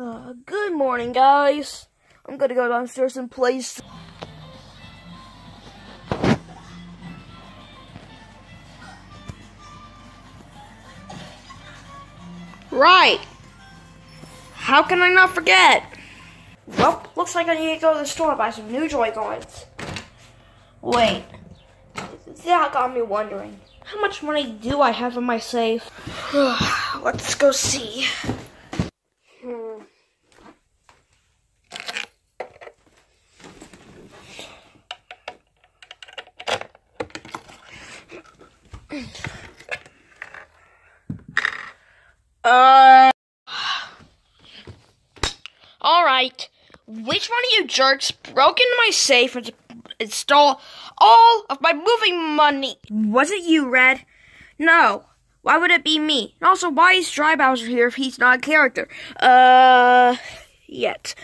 Uh, good morning, guys. I'm gonna go downstairs and play. Right. How can I not forget? Well, looks like I need to go to the store and buy some new Joy-Cons. Wait. That got me wondering. How much money do I have in my safe? Let's go see. Hmm. Uh. All right. Which one of you jerks broke into my safe and, and stole all of my moving money? Was it you, Red? No. Why would it be me? And also, why is Dry Bowser here if he's not a character? Uh, yet.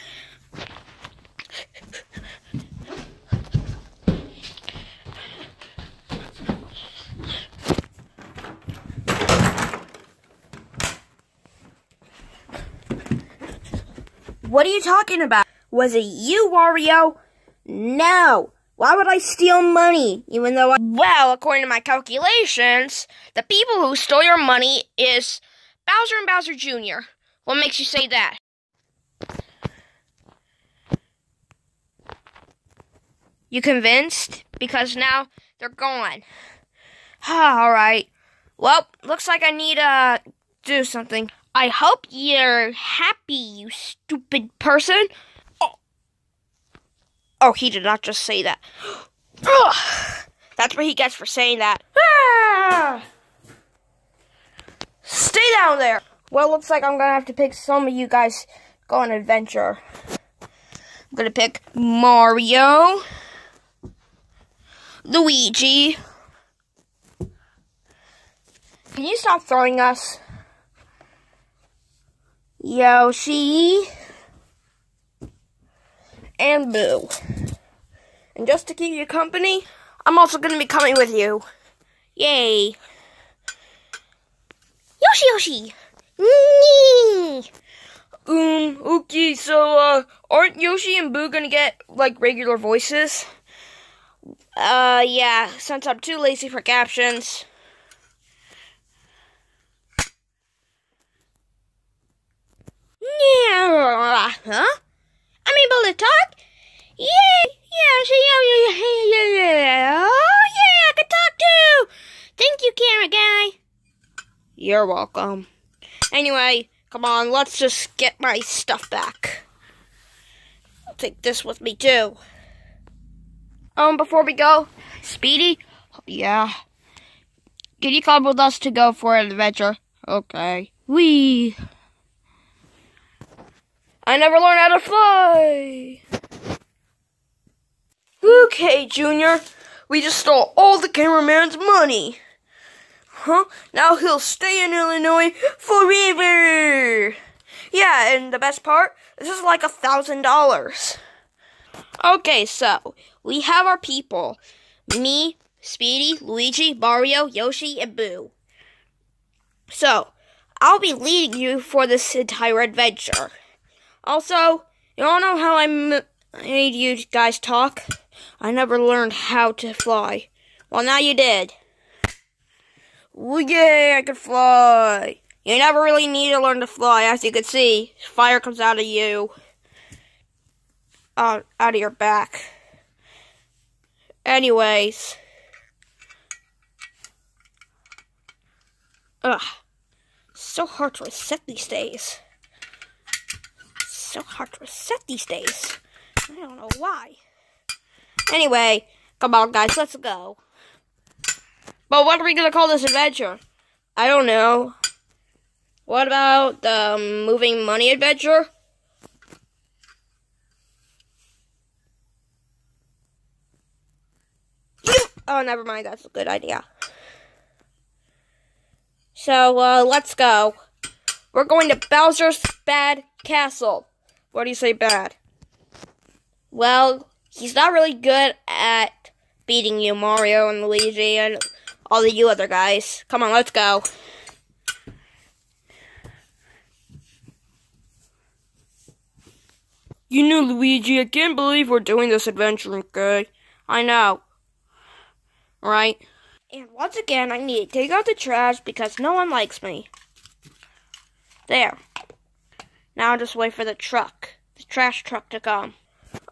What are you talking about? Was it you, Wario? No. Why would I steal money, even though I... Well, according to my calculations, the people who stole your money is Bowser and Bowser Jr. What makes you say that? You convinced? Because now they're gone. Alright. Well, looks like I need to do something. I hope you're happy, you stupid person. Oh, he did not just say that. That's what he gets for saying that. Stay down there. Well, it looks like I'm gonna have to pick some of you guys go on an adventure. I'm gonna pick Mario, Luigi. Can you stop throwing us? Yoshi, and Boo. And just to keep you company, I'm also going to be coming with you. Yay. Yoshi, Yoshi. Nee. Um, okay, so, uh, aren't Yoshi and Boo gonna get, like, regular voices? Uh, yeah, since I'm too lazy for captions. Yeah, huh? I'm able to talk? Yeah, yeah, yeah, yeah, yeah, yeah, yeah. Oh, yeah, I can talk too. Thank you, camera guy. You're welcome. Anyway, come on, let's just get my stuff back. I'll take this with me too. Um, before we go, Speedy? Yeah. Can you come with us to go for an adventure? Okay. Wee. I never learned how to fly. Okay, Junior. We just stole all the cameraman's money. Huh? Now he'll stay in Illinois forever. Yeah, and the best part, this is like a thousand dollars. Okay, so we have our people. Me, Speedy, Luigi, Mario, Yoshi, and Boo. So, I'll be leading you for this entire adventure. Also, you all know how I made you guys talk? I never learned how to fly. Well, now you did. Well, yay, I can fly. You never really need to learn to fly, as you can see. Fire comes out of you. Uh, out of your back. Anyways. Ugh. So hard to reset these days so hard to reset these days. I don't know why. Anyway, come on, guys, let's go. But what are we gonna call this adventure? I don't know. What about the moving money adventure? Oh, never mind. That's a good idea. So, uh, let's go. We're going to Bowser's Bad Castle. What do you say bad? Well, he's not really good at beating you, Mario and Luigi and all of you other guys. Come on, let's go. You know, Luigi, I can't believe we're doing this adventure, okay? I know. Right? And once again, I need to take out the trash because no one likes me. There. Now I'll just wait for the truck. The trash truck to come.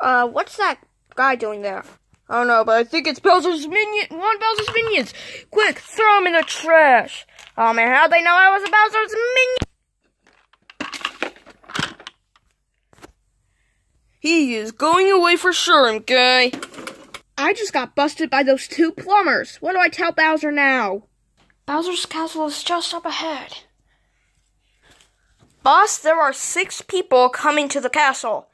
Uh, what's that guy doing there? I don't know, but I think it's Bowser's minion. One Bowser's minions. Quick, throw him in the trash. Oh man, how'd they know I was a Bowser's minion? He is going away for sure, okay? I just got busted by those two plumbers. What do I tell Bowser now? Bowser's castle is just up ahead. Boss, there are six people coming to the castle.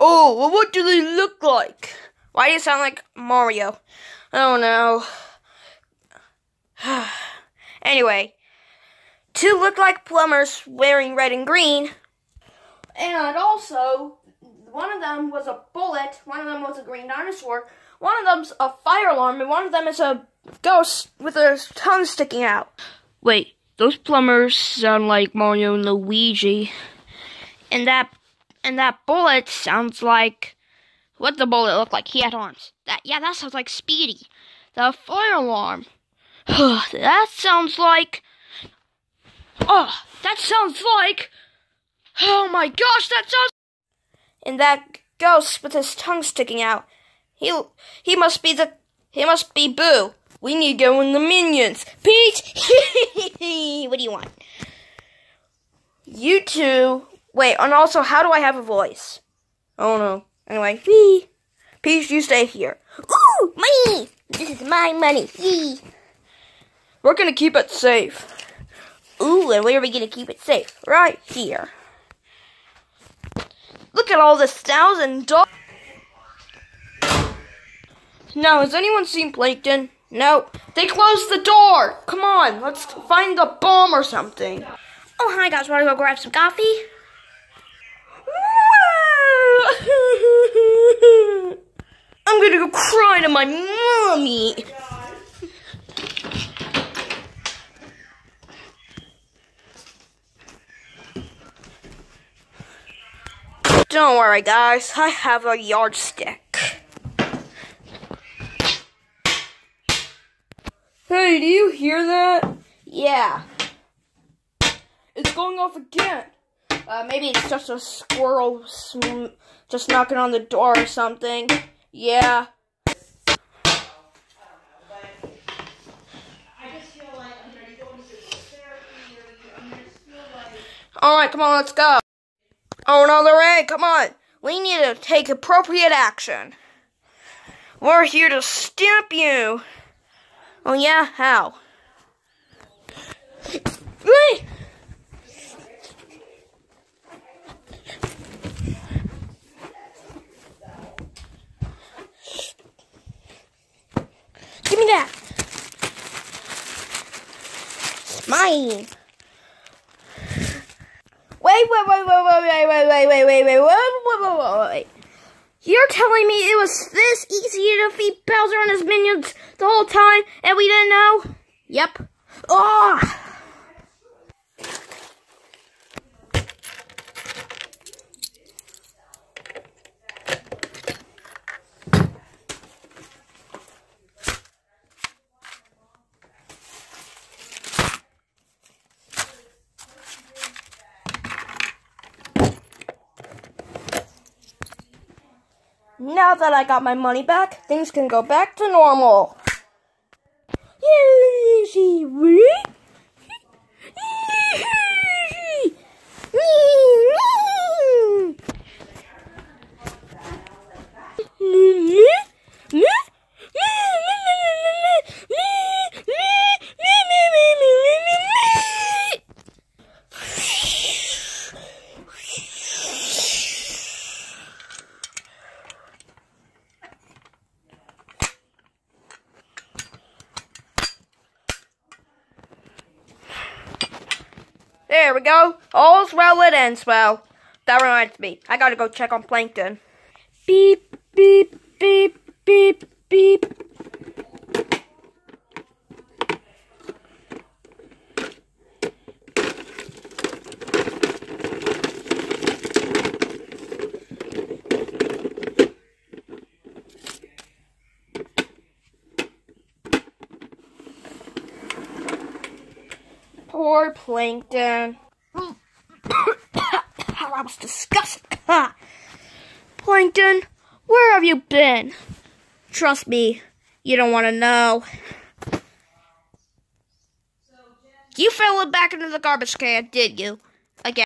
Oh, well, what do they look like? Why do you sound like Mario? Don't know. anyway, two look like plumbers wearing red and green. And also, one of them was a bullet, one of them was a green dinosaur, one of them's a fire alarm, and one of them is a ghost with a tongue sticking out. Wait, those plumbers sound like Mario and Luigi. And that and that bullet sounds like what the bullet looked like. He had arms. That yeah, that sounds like Speedy. The fire alarm. that sounds like Oh, that sounds like Oh my gosh, that sounds and that ghost with his tongue sticking out. He he must be the he must be Boo. We need to go in the minions. Peach, what do you want? You two. Wait, and also, how do I have a voice? Oh no. Anyway, wee. Peach, you stay here. Ooh, money! This is my money. Yee. We're gonna keep it safe. Ooh, and where are we gonna keep it safe? Right here. Look at all the thousand dollars. Now, has anyone seen Plankton? No. They closed the door. Come on, let's find the bomb or something. Oh, hi guys. Want to go grab some coffee? I'm gonna go cry to my mommy. Don't worry, guys. I have a yardstick. Hey, do you hear that? Yeah. It's going off again. Uh, maybe it's just a squirrel just knocking on the door or something. Yeah. Alright, come on, let's go. Oh no, Lorraine, come on. We need to take appropriate action. We're here to stamp you. Oh yeah, how? Give me that. Mine wait, wait, wait, wait, wait, wait, wait, wait, wait, wait, wait, wait, wait, wait, wait. You're telling me it was this easy to defeat Bowser and his minions the whole time, and we didn't know? Yep. Oh! Now that I got my money back, things can go back to normal. go. All's well that ends well. That reminds me, I gotta go check on Plankton. Beep, beep, beep, beep, beep. Poor Plankton that was disgusted. Plankton, where have you been? Trust me, you don't want to know. You fell back into the garbage can, did you? Again.